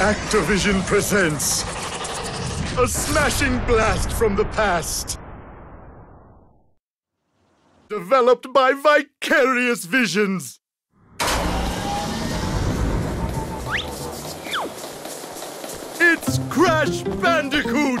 Activision presents a smashing blast from the past. Developed by Vicarious Visions. It's Crash Bandicoot!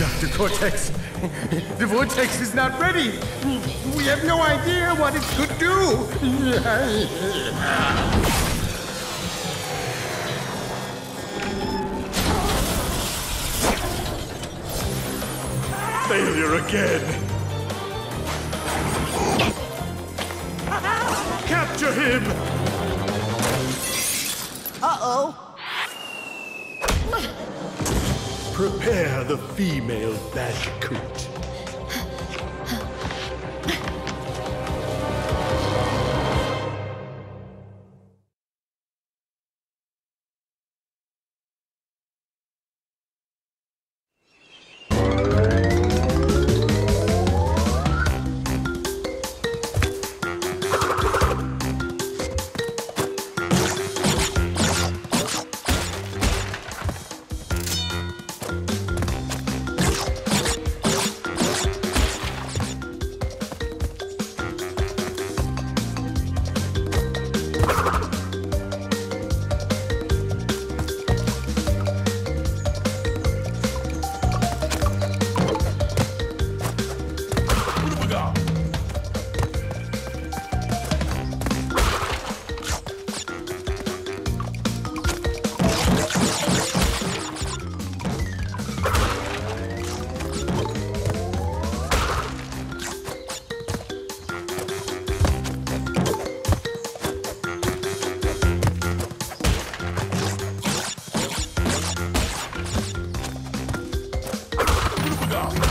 Dr. Cortex, the vortex is not ready. We have no idea what it could do. Failure again. Capture him! Uh-oh. Prepare the female Bandicoot. off.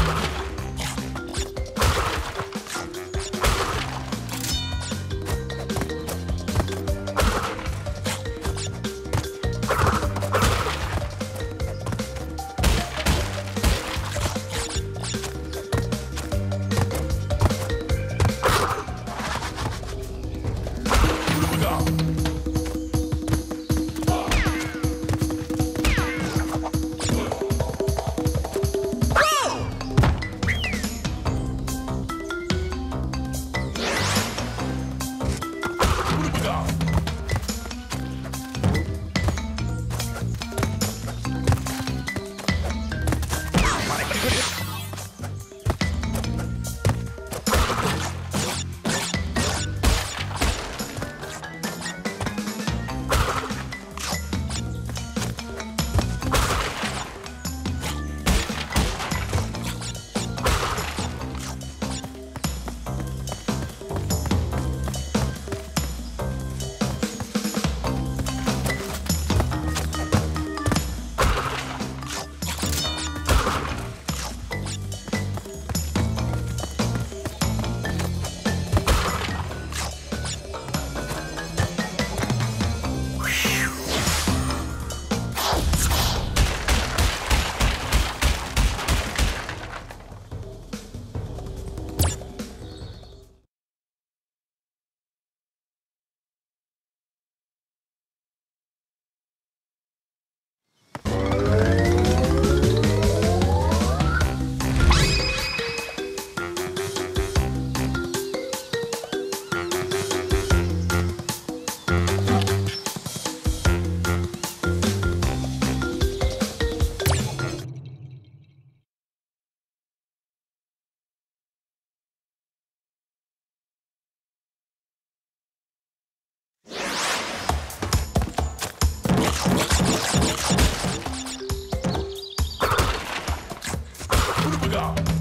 Go.